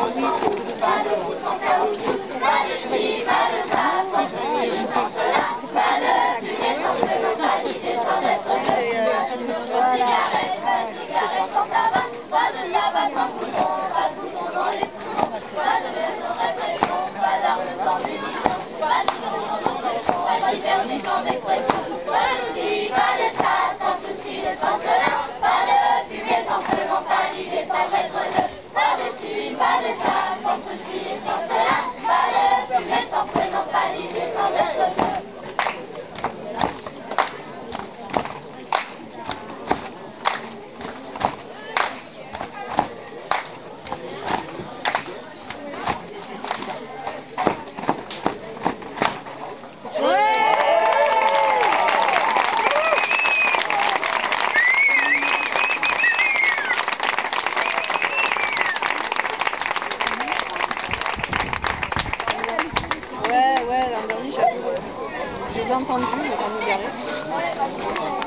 pas de pouce en caoutchouc, pas de ci, pas de ça, sans ceci, sans cela, pas de fumée sans feu, pas sans être neuf, notre cigarette, pas de cigarette sans tabac, pas de tabac sans bouton, pas de bouton dans les poumons, pas de fête sans répression, pas d'armes sans munitions, pas de sans pression, pas d'hypervie sans expression, pas de ci, pas de the sun. gendarmerie, j'avoue, euh, je les mais quand.